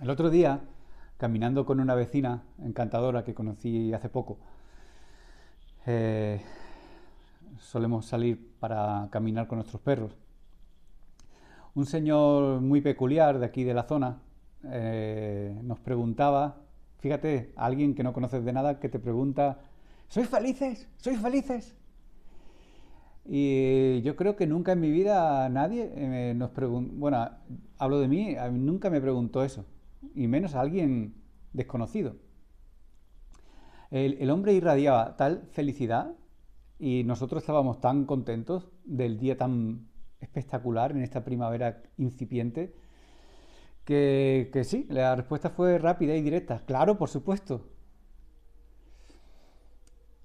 El otro día, caminando con una vecina encantadora que conocí hace poco, eh, solemos salir para caminar con nuestros perros. Un señor muy peculiar de aquí de la zona eh, nos preguntaba, fíjate, alguien que no conoces de nada que te pregunta, ¿sois felices? ¿Sois felices? Y yo creo que nunca en mi vida nadie eh, nos preguntó, bueno, hablo de mí, nunca me preguntó eso, y menos a alguien desconocido. El, hombre irradiaba tal felicidad y nosotros estábamos tan contentos del día tan espectacular en esta primavera incipiente que, que sí, la respuesta fue rápida y directa. Claro, por supuesto.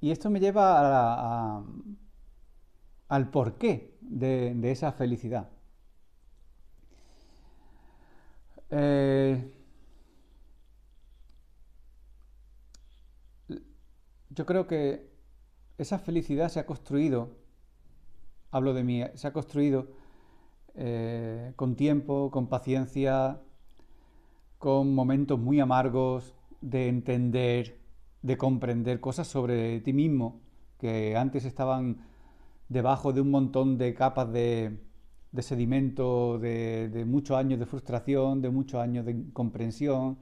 Y esto me lleva a, al porqué de, de esa felicidad. Eh, yo creo que esa felicidad se ha construido, hablo de mí, se ha construido eh, con tiempo, con paciencia, con momentos muy amargos de entender, de comprender cosas sobre ti mismo que antes estaban debajo de un montón de capas de, sedimento, de, de, muchos años de frustración, de muchos años de comprensión,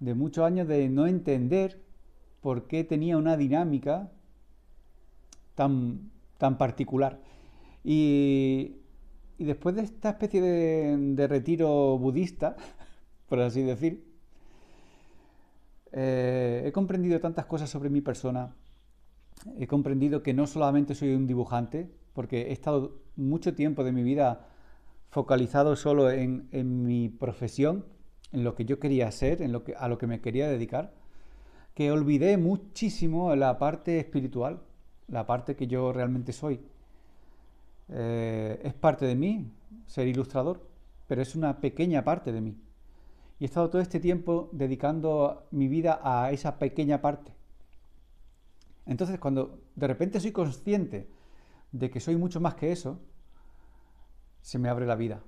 de muchos años de no entender por qué tenía una dinámica tan, tan particular. Y, después de esta especie de, retiro budista, por así decir, eh, he comprendido tantas cosas sobre mi persona. He comprendido que no solamente soy un dibujante, porque he estado mucho tiempo de mi vida focalizado solo en, en mi profesión, en lo que yo quería ser, en lo que, a lo que me quería dedicar que olvidé muchísimo la parte espiritual, la parte que yo realmente soy. Eh, es parte de mí ser ilustrador, pero es una pequeña parte de mí. Y he estado todo este tiempo dedicando mi vida a esa pequeña parte. Entonces, cuando de repente soy consciente de que soy mucho más que eso, se me abre la vida.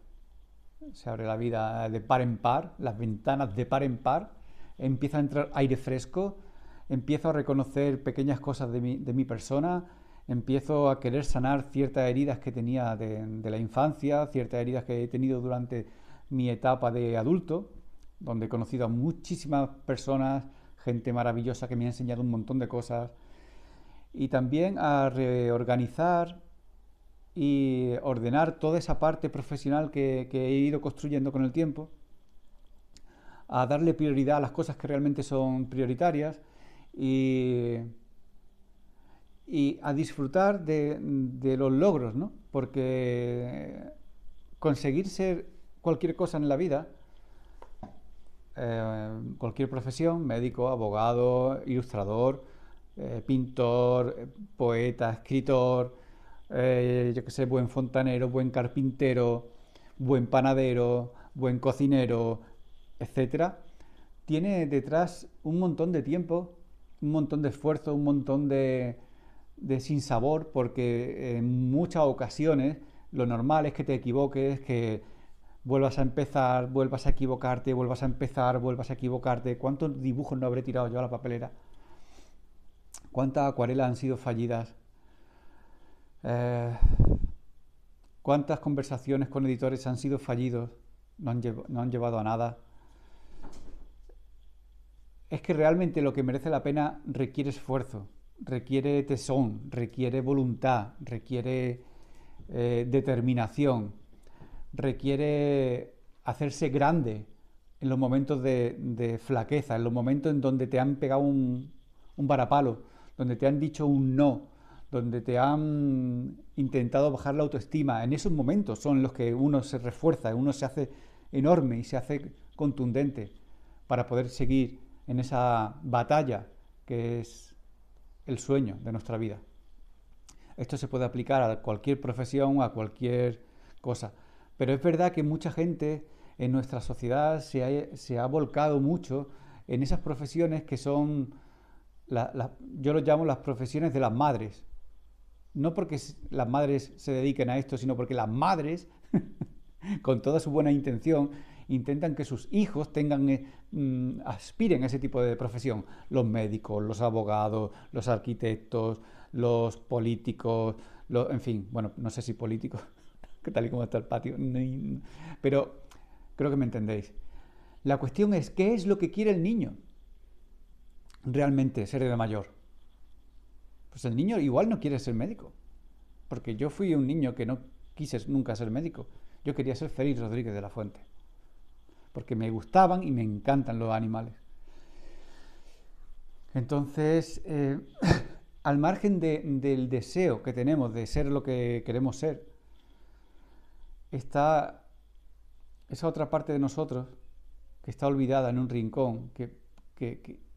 Se abre la vida de par en par, las ventanas de par en par, empieza a entrar aire fresco, empiezo a reconocer pequeñas cosas de mi, persona, empiezo a querer sanar ciertas heridas que tenía de, la infancia, ciertas heridas que he tenido durante mi etapa de adulto, donde he conocido a muchísimas personas, gente maravillosa que me ha enseñado un montón de cosas, y también a reorganizar y ordenar toda esa parte profesional que he ido construyendo con el tiempo a darle prioridad a las cosas que realmente son prioritarias y, y a disfrutar de, los logros, ¿no? Porque conseguir ser cualquier cosa en la vida, eh, cualquier profesión, médico, abogado, ilustrador, eh, pintor, poeta, escritor, eh, yo que sé, buen fontanero, buen carpintero, buen panadero, buen cocinero, etcétera, tiene detrás un montón de tiempo, un montón de esfuerzo, un montón de, de sinsabor, porque en muchas ocasiones lo normal es que te equivoques, que vuelvas a empezar, vuelvas a equivocarte, vuelvas a empezar, vuelvas a equivocarte. ¿Cuántos dibujos no habré tirado yo a la papelera? ¿Cuántas acuarelas han sido fallidas? Eh, ¿Cuántas conversaciones con editores han sido fallidos? No han, no han llevado a nada es que realmente lo que merece la pena requiere esfuerzo, requiere tesón, requiere voluntad, requiere eh, determinación, requiere hacerse grande en los momentos de, flaqueza, en los momentos en donde te han pegado un, un varapalo, donde te han dicho un no, donde te han intentado bajar la autoestima. En esos momentos son los que uno se refuerza, uno se hace enorme y se hace contundente para poder seguir en esa batalla que es el sueño de nuestra vida. Esto se puede aplicar a cualquier profesión, a cualquier cosa. Pero es verdad que mucha gente en nuestra sociedad se ha, volcado mucho en esas profesiones que son, yo lo llamo las profesiones de las madres. No porque las madres se dediquen a esto, sino porque las madres, con toda su buena intención intentan que sus hijos tengan, eh, mm, aspiren a ese tipo de profesión. Los médicos, los abogados, los arquitectos, los políticos, en fin, bueno, no sé si políticos, que tal y como está el patio, pero creo que me entendéis. La cuestión es, ¿qué es lo que quiere el niño? Realmente, ser de mayor. Pues el niño igual no quiere ser médico. Porque yo fui un niño que no quise nunca ser médico. Yo quería ser Félix Rodríguez de la Fuente. Porque me gustaban y me encantan los animales. Entonces, eh, al margen del deseo que tenemos de ser lo que queremos ser, está esa otra parte de nosotros que está olvidada en un rincón,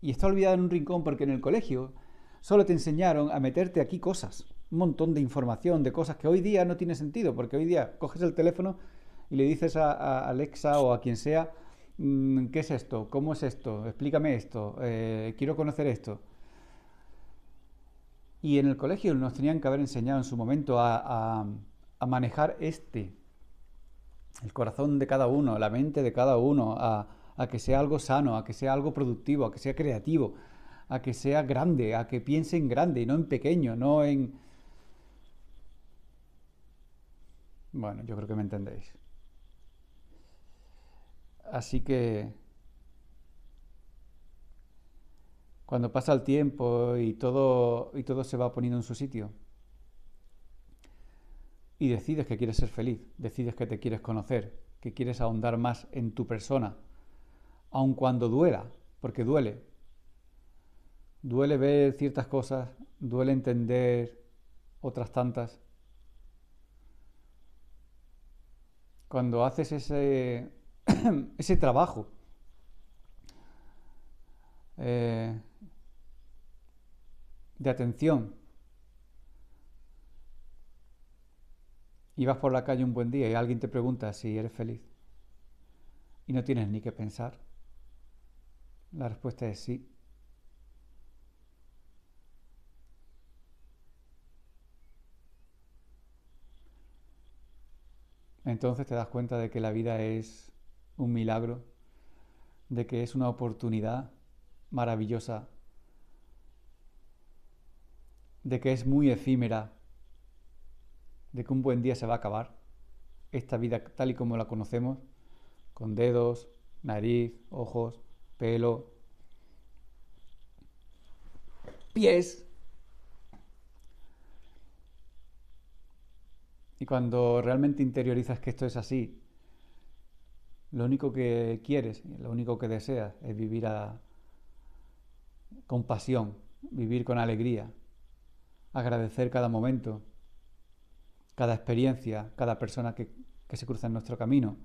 y está olvidada en un rincón porque en el colegio solo te enseñaron a meterte aquí cosas, un montón de información, de cosas que hoy día no tiene sentido, porque hoy día coges el teléfono y le dices a, Alexa o a quien sea, mm, ¿qué es esto? ¿Cómo es esto? Explícame esto, eh, quiero conocer esto. Y en el colegio nos tenían que haber enseñado en su momento a, manejar este, el corazón de cada uno, la mente de cada uno, a, que sea algo sano, a que sea algo productivo, a que sea creativo, a que sea grande, a que piense en grande y no en pequeño, no en... Bueno, yo creo que me entendéis. Así que cuando pasa el tiempo y todo, y todo se va poniendo en su sitio. Y decides que quieres ser feliz, decides que te quieres conocer, que quieres ahondar más en tu persona, aun cuando duela, porque duele. Duele ver ciertas cosas, duele entender otras tantas. Cuando haces ese, ese trabajo, eh, de atención. Y vas por la calle un buen día y alguien te pregunta si eres feliz y no tienes ni que pensar. La respuesta es sí. Entonces te das cuenta de que la vida es un milagro, de que es una oportunidad maravillosa de que es muy efímera, de que un buen día se va a acabar, esta vida tal y como la conocemos, con dedos, nariz, ojos, pelo, pies. Y cuando realmente interiorizas que esto es así, lo único que quieres, lo único que deseas es vivir con pasión, vivir con alegría, agradecer cada momento, cada experiencia, cada persona que, se cruza en nuestro camino.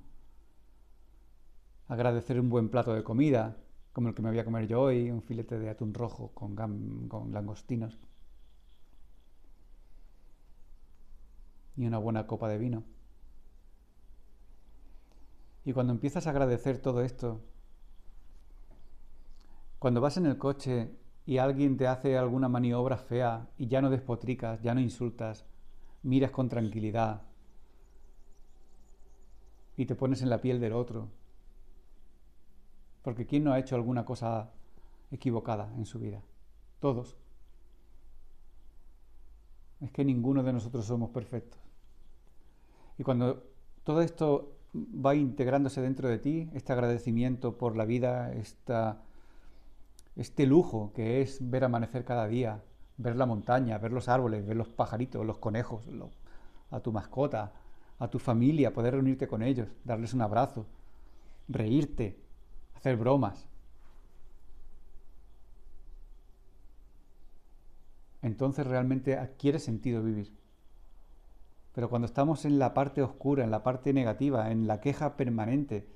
Agradecer un buen plato de comida, como el que me voy a comer yo hoy, un filete de atún rojo con, con langostinos. Y una buena copa de vino. Y cuando empiezas a agradecer todo esto, cuando vas en el coche y alguien te hace alguna maniobra fea y ya no despotricas, ya no insultas, miras con tranquilidad y te pones en la piel del otro. Porque ¿quién no ha hecho alguna cosa equivocada en su vida? Todos. Es que ninguno de nosotros somos perfectos. Y cuando todo esto va integrándose dentro de ti, este agradecimiento por la vida, esta este lujo que es ver amanecer cada día, ver la montaña, ver los árboles, ver los pajaritos, los conejos, a tu mascota, a tu familia, poder reunirte con ellos, darles un abrazo, reírte, hacer bromas. Entonces realmente adquiere sentido vivir. Pero cuando estamos en la parte oscura, en la parte negativa, en la queja permanente,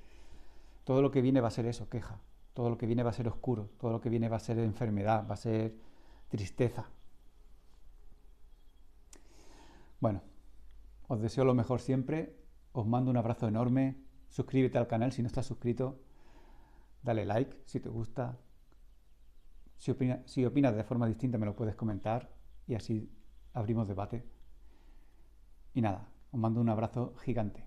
todo lo que viene va a ser eso, queja. Todo lo que viene va a ser oscuro, todo lo que viene va a ser enfermedad, va a ser tristeza. Bueno, os deseo lo mejor siempre, os mando un abrazo enorme, suscríbete al canal si no estás suscrito, dale like si te gusta, si, si opinas de forma distinta me lo puedes comentar y así abrimos debate. Y nada, os mando un abrazo gigante.